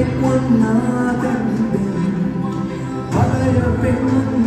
it would not have been.